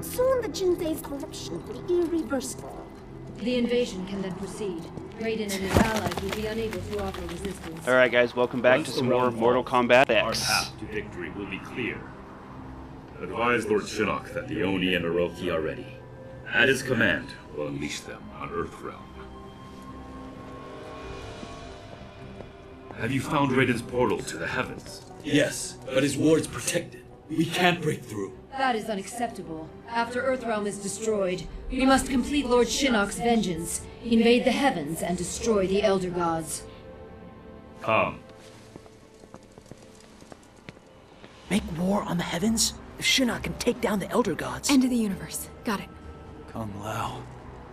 Soon the Jinsei's corruption will be irreversible. The invasion can then proceed. Raiden and his allies will be unable to offer resistance. Alright guys, welcome back Once to some more Mortal falls, Kombat Our path to victory will be clear. Advise Lord Shinnok that the Oni and Orochi are ready. At his command, we'll unleash them on Earthrealm. Have you found Raiden's portal to the heavens? Yes, but his ward's protected. We can't break through. That is unacceptable. After Earthrealm is destroyed, we must complete Lord Shinnok's vengeance, invade the heavens, and destroy the Elder Gods. Come. Make war on the heavens? If Shinnok can take down the Elder Gods. End of the universe. Got it. Kung Lao,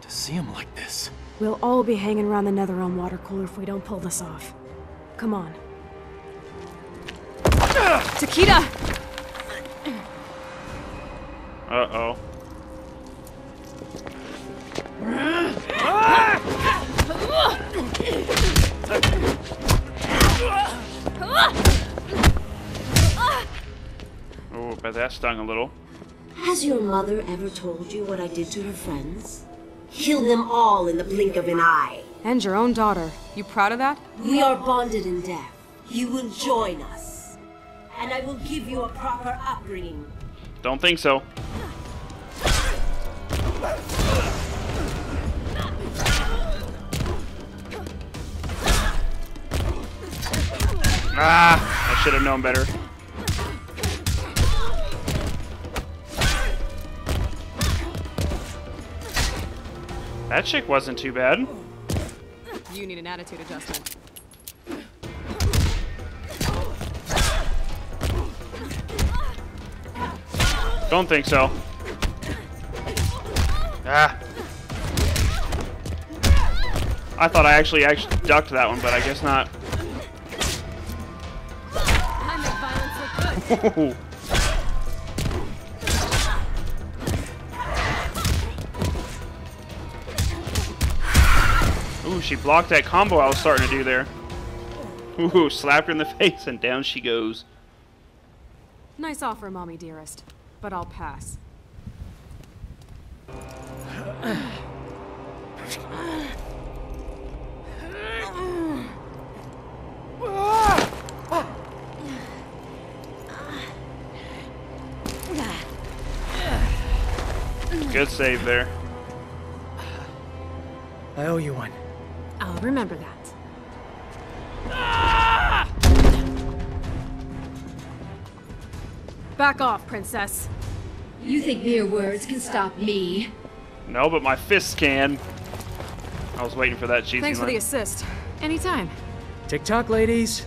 to see him like this. We'll all be hanging around the Netherrealm water cooler if we don't pull this off. Come on. Takeda! Uh-oh. Oh, but that stung a little. Has your mother ever told you what I did to her friends? Kill them all in the blink of an eye. And your own daughter. You proud of that? We are bonded in death. You will join us. And I will give you a proper upbringing. Don't think so. Ah, I should have known better. That chick wasn't too bad. You need an attitude adjustment. Don't think so. Ah. I thought I actually actually ducked that one, but I guess not. I make violence look good. Ooh, she blocked that combo I was starting to do there. Ooh, slapped her in the face and down she goes. Nice offer, mommy dearest. But I'll pass. Ah. Good save there. I owe you one. I'll remember that. Ah! Back off, princess. You think mere words can stop me? No, but my fists can. I was waiting for that cheesy Thanks for line. the assist. Anytime. TikTok, ladies.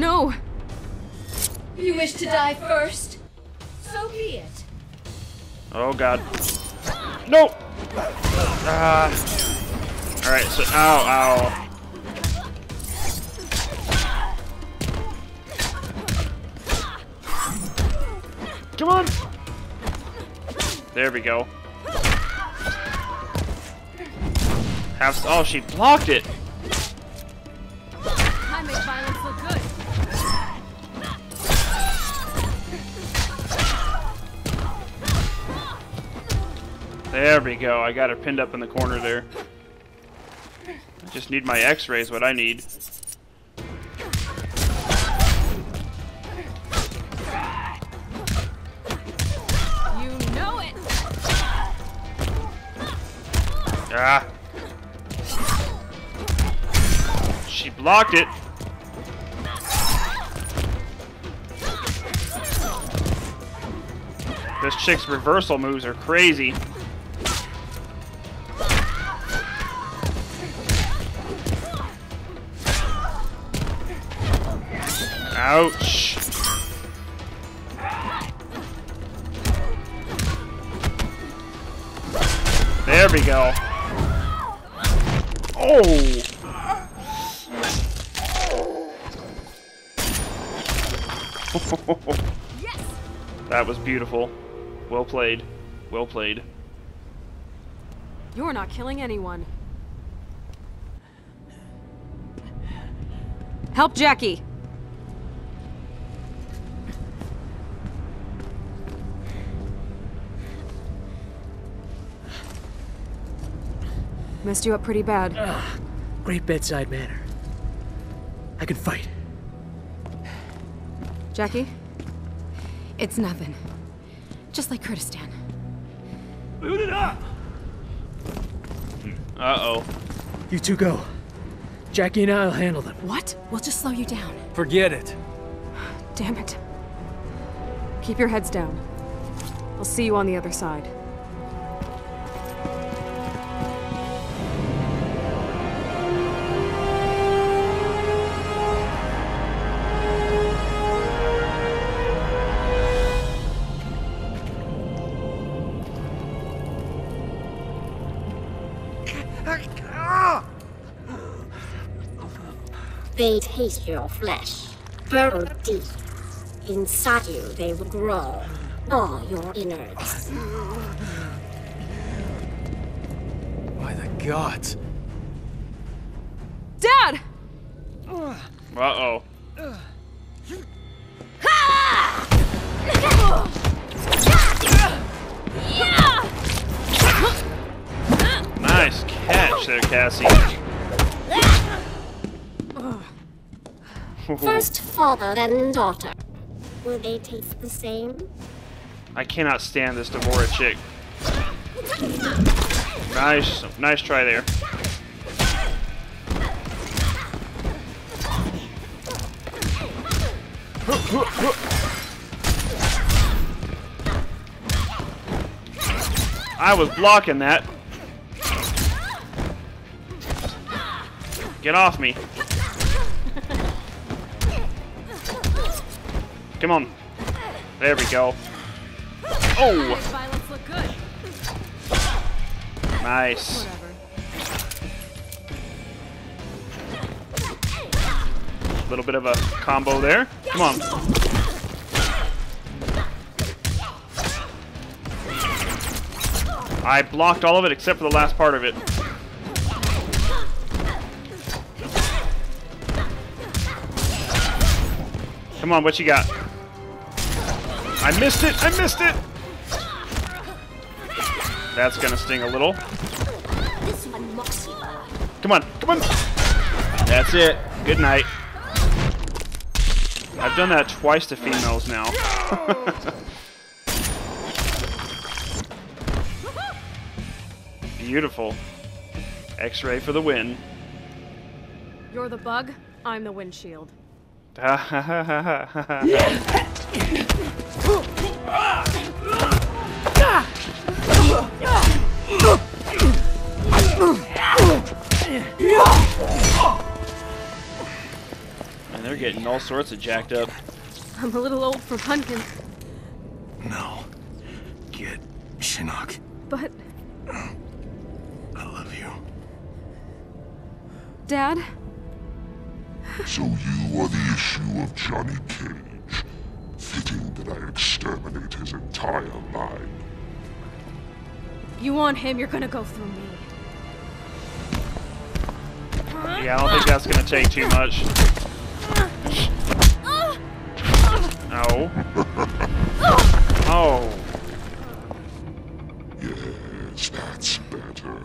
No! You wish to die first? So be it. Oh god. No! Ah. Alright, so ow, ow. Come on! There we go. Have oh she blocked it! There we go. I got her pinned up in the corner there. I just need my x-rays, what I need. You know it! Ah. She blocked it. This chick's reversal moves are crazy. Ouch. There we go. Oh! Yes! that was beautiful. Well played. Well played. You're not killing anyone. Help Jacqui! Messed you up pretty bad. Ah, great bedside manner. I can fight. Jacqui? It's nothing. Just like Kurdistan. Boot it up! Hmm, uh-oh. You two go. Jacqui and I'll handle them. What? We'll just slow you down. Forget it. Damn it. Keep your heads down. I'll see you on the other side. They taste your flesh, burrow deep. Inside you, they will grow, all your innards. By the gods. Dad! Uh-oh. Ah! Nice catch there, Cassie. First father, then daughter. Will they taste the same? I cannot stand this D'Vorah chick. Nice, nice try there. I was blocking that. Get off me. Come on. There we go. Oh! Nice. A Little bit of a combo there. Come on. I blocked all of it except for the last part of it. Come on, what you got? I missed it! I missed it! That's gonna sting a little. This one mocks you. Come on, come on! That's it. Good night. I've done that twice to females now. Beautiful. X-ray for the win. You're the bug, I'm the windshield. and they're getting all sorts of jacked up. I'm a little old for hunting, No. Get Shinnok. but I love you. Dad, So you are the issue of Johnny Cage. Fitting that I exterminate his entire line. you want him, you're gonna go through me. Yeah, I don't think that's gonna take too much. No. Oh. Yes, that's better.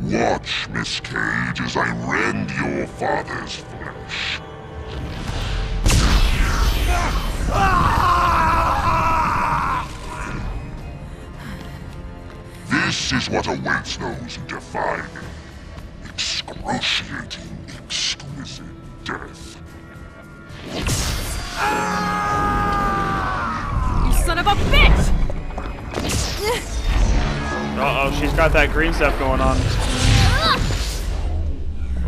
Watch, Miss Cage, as I rend your father's This is what awaits those who defy me. Excruciating, exquisite death. You son of a bitch! Uh-oh, she's got that green stuff going on.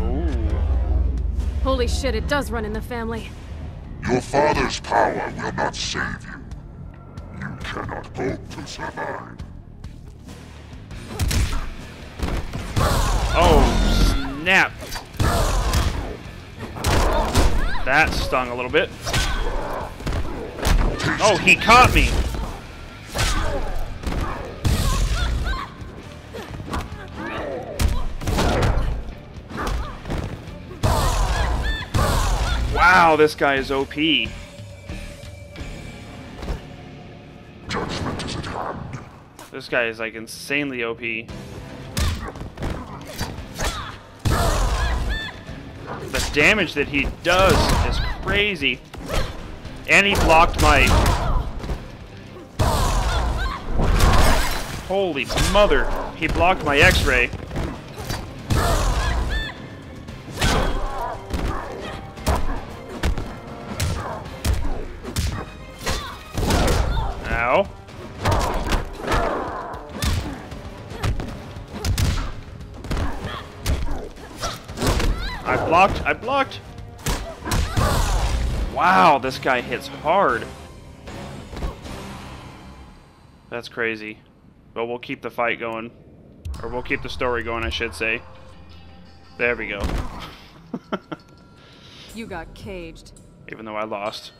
Ooh. Holy shit, it does run in the family. Your father's power will not save you. You cannot hope to survive. Oh, snap. That stung a little bit. Oh, he caught me. Wow, this guy is OP. Judgment is at hand. This guy is like insanely OP. The damage that he does is crazy. And he blocked my... Holy mother. He blocked my x-ray. Blocked. I blocked. Wow, this guy hits hard. That's crazy. But we'll keep the fight going. Or we'll keep the story going, I should say. There we go. You got caged. Even though I lost.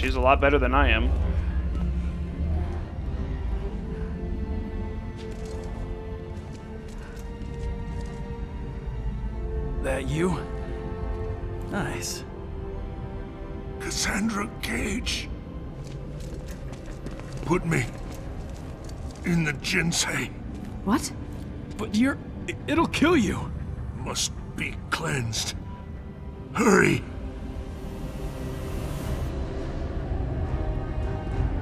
She's a lot better than I am. That you? Nice. Cassandra Cage. Put me in the Jinsei. What? But you're... it- It'll kill you. Must be cleansed. Hurry!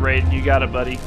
Raiden. You got it, buddy.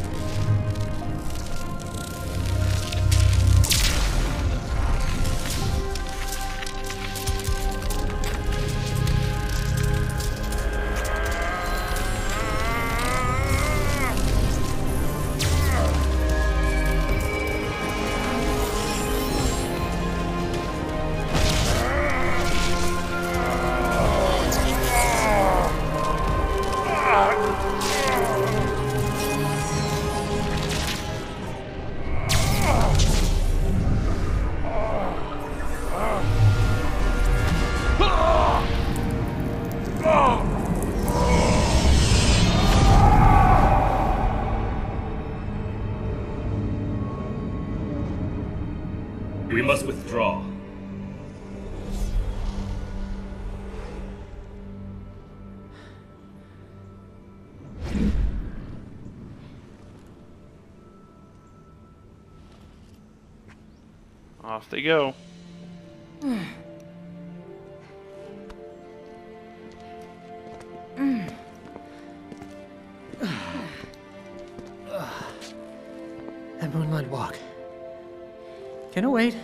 Off they go. That moonlight walk. Can it wait?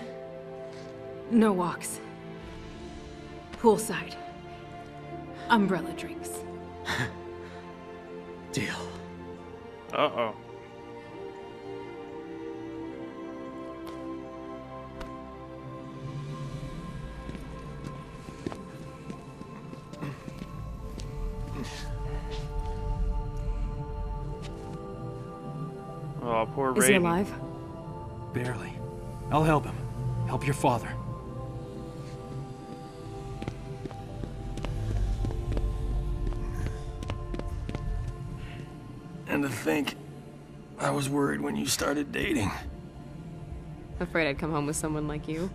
No walks. Poolside. Umbrella drinks. Deal. Uh-oh. Poor Is he alive? Barely. I'll help him. Help your father. And to think, I was worried when you started dating. Afraid I'd come home with someone like you.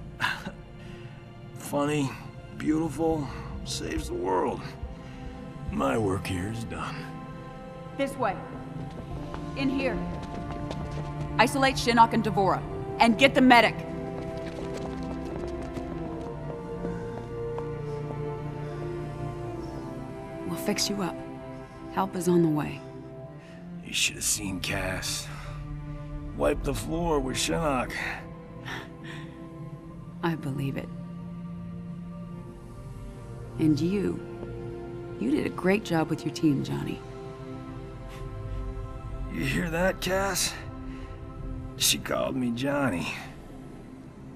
Funny, beautiful, saves the world. My work here is done. This way. In here. Isolate Shinnok and D'Vorah. And get the medic. We'll fix you up. Help is on the way. You should have seen Cass. Wipe the floor with Shinnok. I believe it. And you. You did a great job with your team, Johnny. You hear that, Cass? She called me Johnny.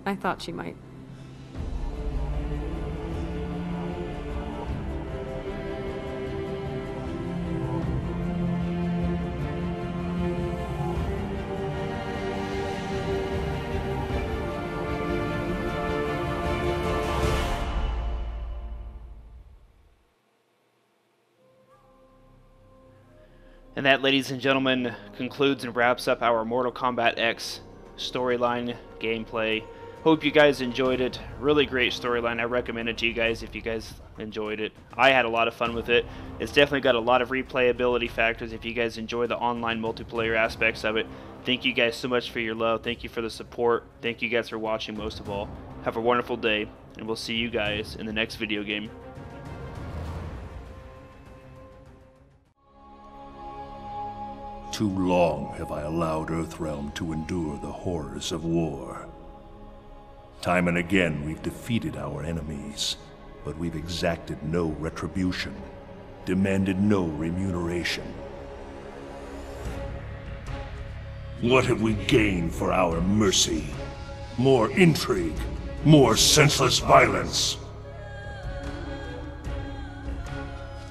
I thought she might. And that, ladies and gentlemen, concludes and wraps up our Mortal Kombat X storyline gameplay. Hope you guys enjoyed it. Really great storyline. I recommend it to you guys if you guys enjoyed it. I had a lot of fun with it. It's definitely got a lot of replayability factors if you guys enjoy the online multiplayer aspects of it. Thank you guys so much for your love. Thank you for the support. Thank you guys for watching most of all. Have a wonderful day, and we'll see you guys in the next video game. Too long have I allowed Earthrealm to endure the horrors of war. Time and again we've defeated our enemies, but we've exacted no retribution, demanded no remuneration. What have we gained for our mercy? More intrigue, more senseless violence.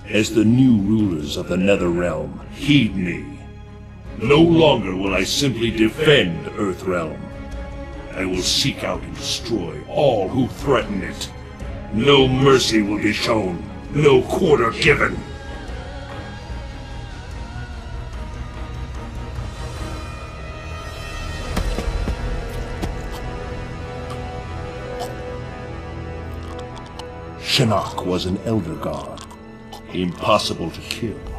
As the new rulers of the Netherrealm, heed me. No longer will I simply defend Earthrealm. I will seek out and destroy all who threaten it. No mercy will be shown, no quarter given. Shinnok was an Elder God, impossible to kill.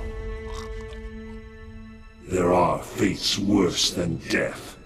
There are fates worse than death.